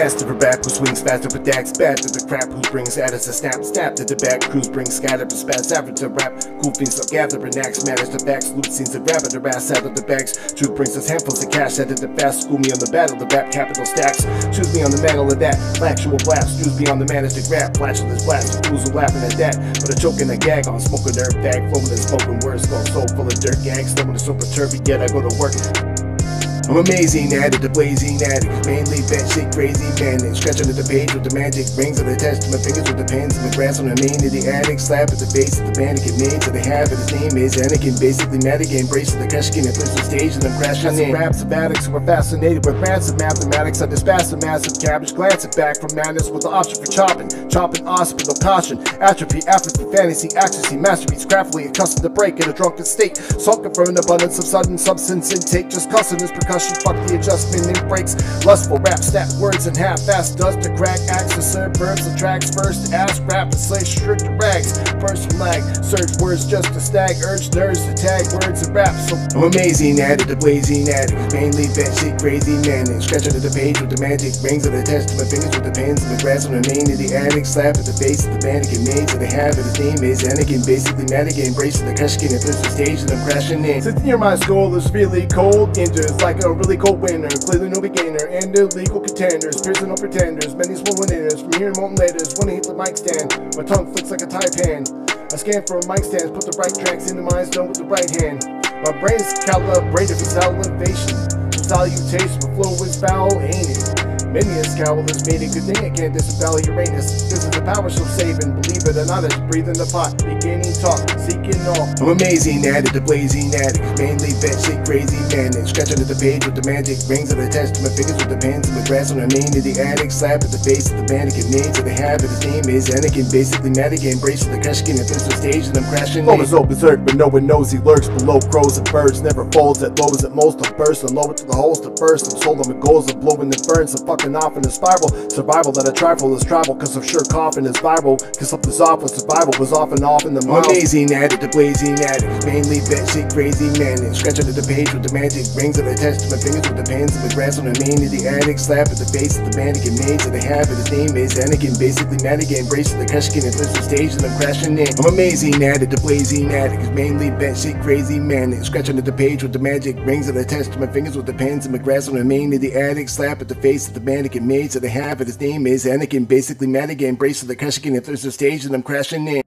Faster for back who swings faster for dax bad to the crap. Who brings at us a snap snap to the back. Crews bring scatter for spaz average to rap. Cool things up gather and axe manage the backs loot scenes of rabbit the ass out of the bags truth brings us handfuls of cash of the fast. School me on the battle the rap capital stacks. Choose me on the mantle of that. Factual blast. Choose me on the manage to grab. Flatulence blast. Fools are laughing at that. But a choke and a gag on smoking dirt bag. Flowing and smoking words go so full of dirt gags. Stomach is so perturbed yet I go to work I'm amazing at it, the blazing addict. Mainly bet shit crazy manic. Scratch under the page with the magic rings of the test. My fingers with the pens and the grass on the main of the attic. Slap at the face of the mannequin made to the habit. His name is Anakin. Basically, Madigan. Brace the Keshkin and push the stage and I'm crashing in. Raps of addicts who are fascinated with massive mathematics. I dispass a massive cabbage. Glance it back from madness with the option for chopping. Chopping hospital caution. Atrophy, apathy, fantasy, ecstasy, masterpiece. Craftily accustomed to break in a drunken state. Sunken for an abundance of sudden substance intake. Just cussing his percussion fuck the adjustment and breaks. Lustful rap, snap words in half fast, dust to crack, axe to serve birds the tracks. First ass rap to slay, strict rags. From lag, search words just to stag, urge nerves to tag words and rap. So I'm amazing at it, the blazing at it. Mainly bet shit crazy man. And scratch under the page with the magic rings of the test to my fingers with the pens and the grass on the main of the attic. Slap at the face of the mannequin made to the habit. His name is Anakin, basically Madigan. Embracing the Kushkin and there's the stage and I'm crashing in. Sitting near my skull is really cold, injures like a really cold winner. Clearly no beginner and illegal contenders. Piercing no pretenders. Many swollen inners from here molten laters. When I hit the mic stand, my tongue flicks like a Taipan. I scan for a mic stand, put the right tracks in the my zone with the right hand. My brain is calibrated for salivation. Salutation, my flow is foul, ain't it? Many a scowl is made a good thing, can't disavow Uranus. This is the power so saving, believe it or not, it's breathing the pot, beginning talk, seeking all. I'm amazing at it, the blazing addict, mainly bet shit crazy manic. Scratching at the page with the magic rings of the test, my fingers with the pins and the grass on the main of the attic. Slap at the face of the mannequin, made to the habit, his name is Anakin, basically Madigan, brace the Kushkin and thirst the stage and I'm crashing. Flow is so berserk, but no one knows he lurks below crows and birds, never folds at lows at most, I'll burst and lower to the holes to burst. I'm sold on the goals of blowing the burns, so fucking off in a spiral. Survival that a trifle is travel, cause I'm sure coughing is viral. Cause something's off with survival was off and off in the mouth. Amazing addict, the blazing addict. Mainly bet shit crazy man. Scratch under the page with the magic rings that I test my fingers with the pens and the grass on the main of the attic. Slap at the face of the mannequin made to the habit. His name is Anakin, basically Madigan. Embracing the Kushkin and thirst the stage and I'm crashing in. I'm amazing at it, the blazing addict. Mainly bet shit crazy man. Scratch under the page with the magic rings that I to my fingers with the pens and the grass on the main of the attic. Slap at the face of the mannequin made they have, habit. His name is Anakin, basically Madigan. Embrace the Kushkin if there's a stage and I'm crashing in.